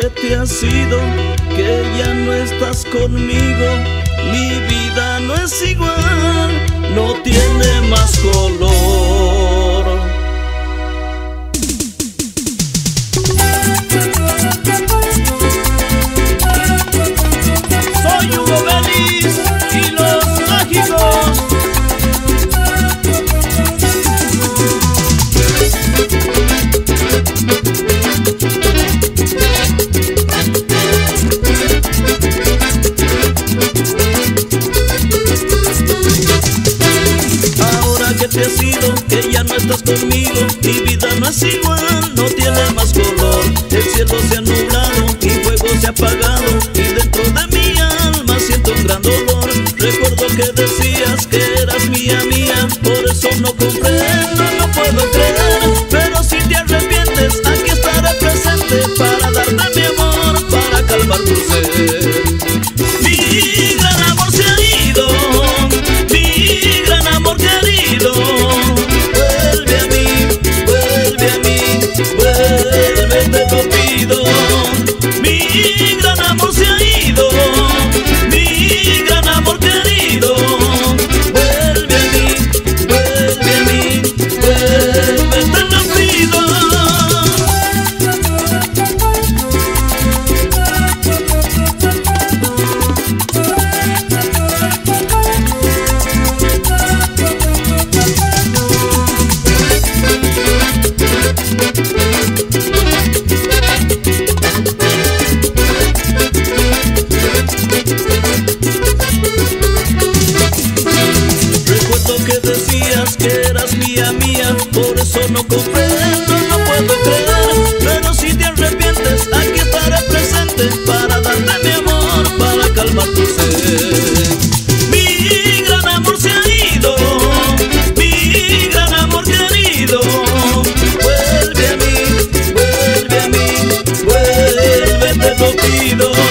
que te has ido, que ya no estás conmigo. Mi vida no es igual, no tiene más color. Que ya no estás conmigo. Mi vida no es igual, no tiene más color. El cielo se ha nublado, mi fuego se ha apagado. Y dentro de mi alma siento un gran dolor. Recuerdo que decías que eras mía, mía. Por eso no comprendo, Por eso no comprendo, no puedo creer Pero si te arrepientes, aquí estaré presente Para darte mi amor, para calmar tu sed. Mi gran amor se ha ido Mi gran amor querido. Vuelve a mí, vuelve a mí Vuelve, te lo pido